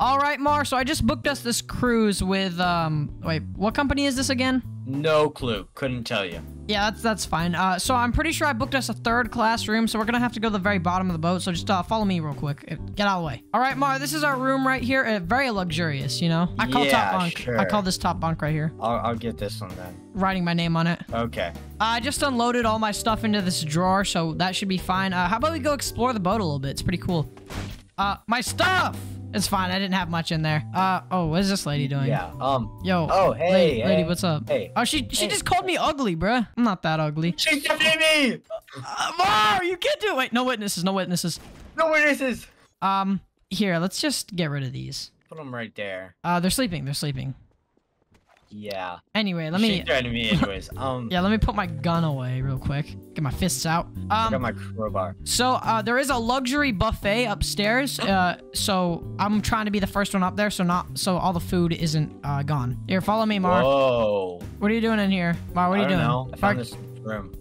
All right, Mar. So I just booked us this cruise with um. Wait, what company is this again? No clue. Couldn't tell you. Yeah, that's that's fine. Uh, so I'm pretty sure I booked us a third class room, so we're gonna have to go to the very bottom of the boat. So just uh, follow me real quick. Uh, Get out of the way. All right, Mar. This is our room right here. Uh, very luxurious, you know. I call Yeah, top bunk. I call this top bunk right here. I'll, I'll get this one then. Writing my name on it. Okay. I just unloaded all my stuff into this drawer, so that should be fine. Uh, how about we go explore the boat a little bit? It's pretty cool. Uh, my stuff! It's fine. I didn't have much in there. Uh, oh, what is this lady doing? Yeah. Um. Yo. Oh, hey, Lady, lady what's up? hey. Oh, she she Hey. just called me ugly, bruh. I'm not that ugly. She's me. Uh, Mar, you can't do it. Wait, no witnesses, no witnesses. No witnesses. Um, here, let's just get rid of these. Put them right there. Uh, they're sleeping. They're sleeping. Yeah. Anyway, let she me. threatened me anyways. Um. Yeah, let me put my gun away real quick. Get my fists out. I got Um, my crowbar. so uh, there is a luxury buffet upstairs. Uh, so I'm trying to be the first one up there, so not so all the food isn't uh gone. Here, follow me, Mar. Whoa. What are you doing in here, Mar? What are I you don't doing? know. I found this room.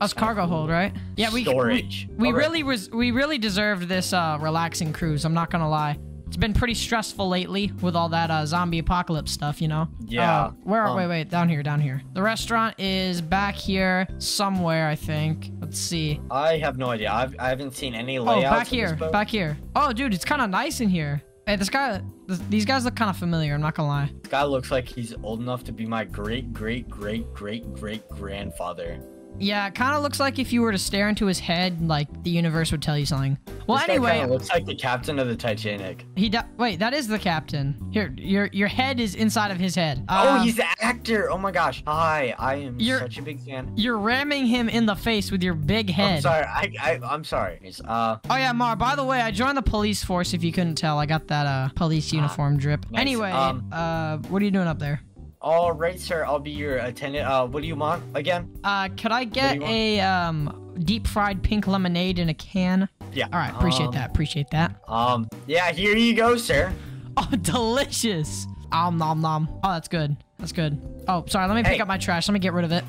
Us cargo hold, right? Yeah, we Storage. We, we Alright. really was we really deserved this uh relaxing cruise. I'm not gonna lie. It's been pretty stressful lately with all that uh, zombie apocalypse stuff, you know. Yeah, Uh, where? um, wait, wait, down here, down here. The restaurant is back here somewhere, I think. Let's see. I have no idea. I've, I haven't seen any layouts. Oh, back here, back here. Oh, dude, it's kind of nice in here. Hey, this guy, th these guys look kind of familiar. I'm not gonna lie. This guy looks like he's old enough to be my great, great, great, great, great grandfather. Yeah, it kind of looks like if you were to stare into his head, like the universe would tell you something. Well, this anyway, looks like the captain of the Titanic. He wait, that is the captain. Here, your your head is inside of his head. oh, Um, he's the actor. Oh my gosh. Hi, I am You're- such a big fan. You're ramming him in the face with your big head. I'm sorry. I, I I'm sorry. Uh, Oh yeah, Mar. By the way, I joined the police force. If you couldn't tell, I got that uh police uniform drip. Ah, nice. Anyway, Um, uh, what are you doing up there? All right, sir. I'll be your attendant. Uh, what do you want again? Uh, could I get a um deep fried pink lemonade in a can? Yeah. All right, appreciate um, that. Appreciate that. Um, yeah. Here you go, sir. Oh, delicious. Om nom nom. Oh, that's good. That's good. Oh, sorry. Let me pick up my trash. Let me get rid of it.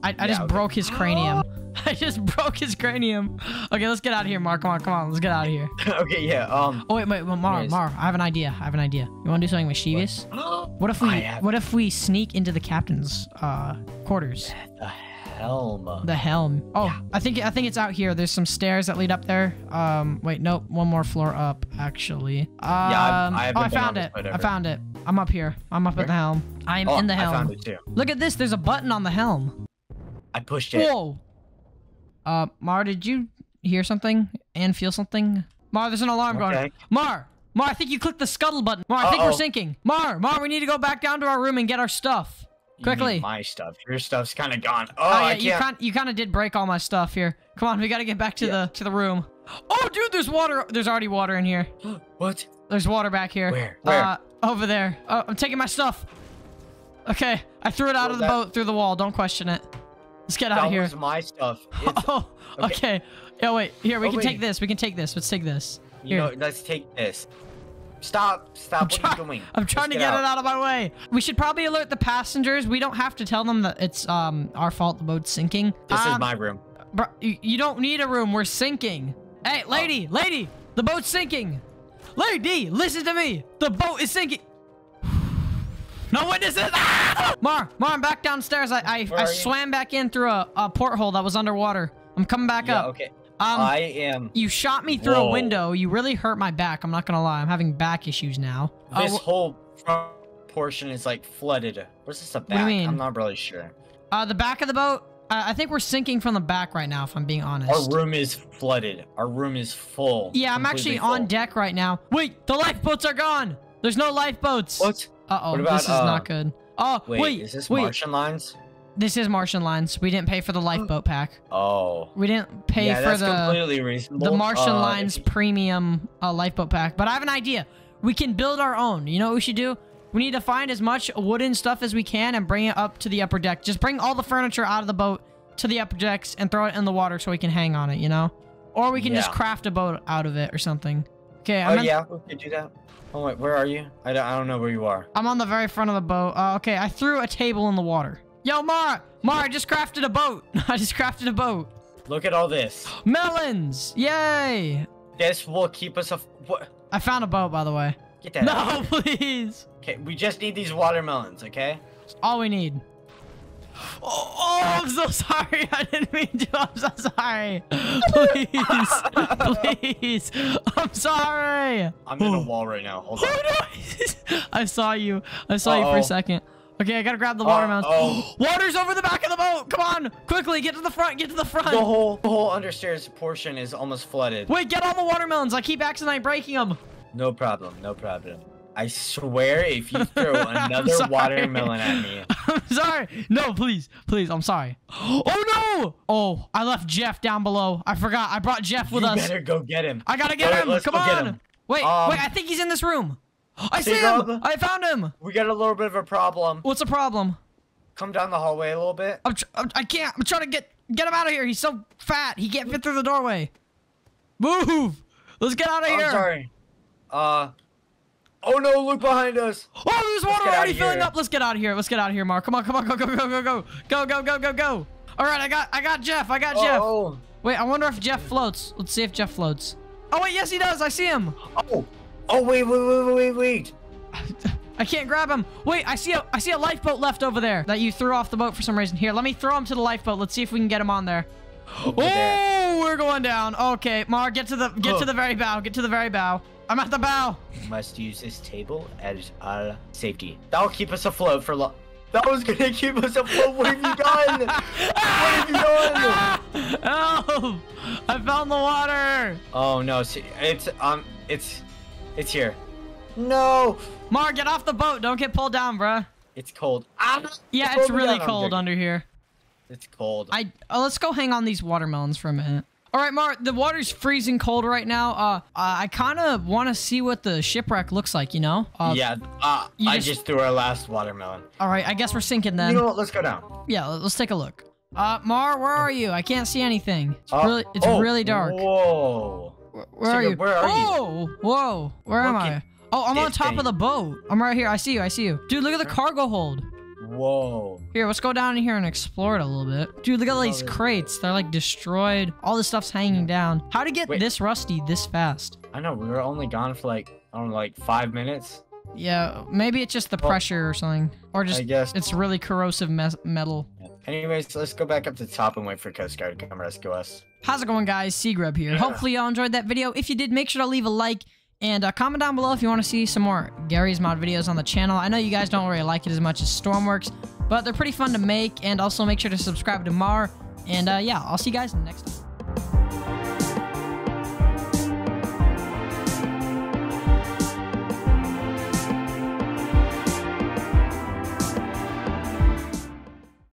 I, I Yeah, just okay. broke his cranium. I just broke his cranium. Okay, let's get out of here, Mark. Come on, come on. Let's get out of here. okay. Yeah. Um. Oh wait, wait, wait Mar, Mar. I have an idea. I have an idea. You want to do something mischievous? What if we? What if we sneak into the captain's uh quarters? The helm. The helm. Oh, I think I think it's out here. There's some stairs that lead up there. Um, wait, nope. One more floor up, actually. Um, I haven't oh, I found it. I found it. I'm up here. I'm up at the helm. I am oh, in the helm. I found it too. Look at this. There's a button on the helm. I pushed it. Whoa. Uh, Mar, did you hear something and feel something? Mar, there's an alarm going. Okay. Mar, Mar, I think you clicked the scuttle button. Mar, I think we're sinking. Mar, Mar, we need to go back down to our room and get our stuff. You Quickly. my stuff. Your stuff's kind of gone. Oh, Oh, yeah, you kind you kind of did break all my stuff here. Come on, we gotta get back to the to the room. Oh, dude, there's water. There's already water in here. What? There's water back here. Where? Where? Uh, over there. Oh, I'm taking my stuff. Okay, I threw it out Well, of the that- boat through the wall. Don't question it. Let's get out of here. That was my stuff. It's, Oh, okay. Yeah, wait. Here, we Oh, can take this. We can take this. Let's take this. you Here. know, let's take this. Stop! Stop! I'm, what are you doing? I'm trying to get it out of my way. We should probably alert the passengers. We don't have to tell them that it's um our fault the boat's sinking. This is Um, my room. Bro, you, you don't need a room. We're sinking. Hey, lady, lady, the boat's sinking. Lady, listen to me. The boat is sinking. No witnesses. Ah! Mar, Mar, I'm back downstairs. I I, I are you? swam back in through a, a porthole that was underwater. I'm coming back Yeah, up. okay. Um, I am. you shot me through a window. You really hurt my back. I'm not gonna lie. I'm having back issues now. Uh, This wh- whole front portion is like flooded. Where's this the do you back? mean? I'm not really sure. uh, the back of the boat. Uh, I think we're sinking from the back right now. If I'm being honest. Our room is flooded. Our room is full. Yeah, I'm completely actually on deck right now. Wait, the lifeboats are gone. There's no lifeboats. What? Uh oh, this is uh, not good. Oh Wait, wait, is this wait. Martian lines? This is Martian lines. We didn't pay for the lifeboat pack. Oh. We didn't pay yeah, for the the Martian Uh, lines premium uh, lifeboat pack. But I have an idea. We can build our own. You know what we should do? We need to find as much wooden stuff as we can and bring it up to the upper deck. Just bring all the furniture out of the boat to the upper decks and throw it in the water so we can hang on it. You know, or we can just craft a boat out of it or something. Okay, Oh I'm yeah, we could do that. Oh wait, where are you? I don't, I don't know where you are. I'm on the very front of the boat. Uh, okay, I threw a table in the water. Yo, Mara! Mara, I just crafted a boat. I just crafted a boat. Look at all this. Melons! Yay! This will keep us. Af- what? I found a boat, by the way. Get that. out. No, please. Okay, we just need these watermelons, okay? It's all we need. Oh, oh, I'm so sorry. I didn't mean to. I'm so sorry. Please, please. I'm sorry. I'm in a wall right now. Hold on. Oh! I saw you. I saw you for a second. Okay, I gotta grab the watermelons. Uh-oh. Water's over the back of the boat. Come on, quickly, get to the front. Get to the front. The whole the whole understairs portion is almost flooded. Wait, get all the watermelons. I keep accidentally breaking them. No problem, no problem. I swear if you throw another watermelon at me. Sorry. No, please, please. I'm sorry. Oh no! Oh, I left Jeff down below. I forgot. I brought Jeff with you us. better go get him. I gotta get Alright, him. Come on. him. Wait, Um, wait. I think he's in this room. I see him. I found him. We got a little bit of a problem. What's the problem? Come down the hallway a little bit. I'm, tr- I'm I can't. I'm trying to get get him out of here. He's so fat. He can't fit through the doorway. Move. Let's get out of here. I'm sorry. Uh. Oh no, Look behind us. Oh, there's water already filling up. Let's get out of here. Let's get out of here, Mark. Come on, come on, go, go, go, go, go. Go, go, go, go, go. All right, I got I got Jeff. I got -oh. Jeff. Wait, I wonder if Jeff floats. Let's see if Jeff floats. Oh wait, yes he does. I see him. Oh. Oh wait, wait, wait, wait, wait. I can't grab him. Wait, I see a I see a lifeboat left over there that you threw off the boat for some reason. Here, let me throw him to the lifeboat. Let's see if we can get him on there. Oh, we're going down. Okay, Mar, get to the get oh. to the very bow. Get to the very bow. I'm at the bow. Must use this table as our safety. That'll keep us afloat for long. That was gonna keep us afloat. What have you done? what have you done? Help! I found the water. Oh no! see, It's um. It's it's here. No. Mar, get off the boat. Don't get pulled down, bruh. It's cold. Ah, Yeah, it's really down, I'm cold under here. It's cold. I uh, let's go hang on these watermelons for a minute. All right, Mar, the water's freezing cold right now. Uh, I kind of want to see what the shipwreck looks like. You know? Uh, yeah. Uh, you I just- just threw our last watermelon. All right, I guess we're sinking then. You know what? Let's go down. Yeah, let- let's take a look. Uh, Mar, where are you? I can't see anything. It's Uh, really, it's oh, really dark. Whoa. Where, are you? where are you? oh, whoa, where am I? Oh, I'm on top thing. of the boat. I'm right here. I see you. I see you, dude. Look at the cargo hold. Whoa. Here, let's go down in here and explore it a little bit. Dude, look at all these crates. They're like destroyed. All this stuff's hanging down. How to get Wait. this rusty this fast? I know we were only gone for like I don't know, like five minutes. Yeah, maybe it's just the Well, pressure or something, or just I guess. it's really corrosive mes- metal. Anyways, let's go back up to the top and wait for Coast Guard to come rescue us. How's it going, guys? Seagrub here. Yeah. Hopefully, y'all enjoyed that video. If you did, make sure to leave a like and uh, comment down below if you want to see some more Garry's Mod videos on the channel. I know you guys don't really like it as much as Stormworks, but they're pretty fun to make. And also, make sure to subscribe to Mar. And uh, yeah, I'll see you guys next time.